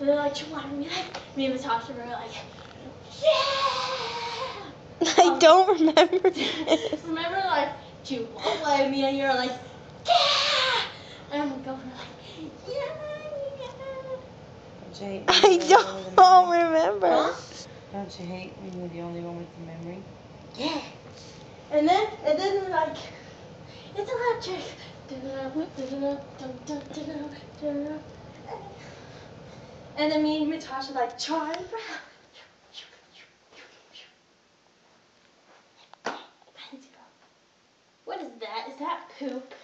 And then like she wanted me like me and Natasha were like, yeah. I Um, don't remember this. Remember like she walked away me and you were like, yeah. And I'm going like, yeah. Don't you hate when I you're the only one with a don't remember. Huh? Don't you hate when you're the only one with the memory? Yeah. And then and then like it's electric. And then me and Natasha like charge around. What is that? Is that poop?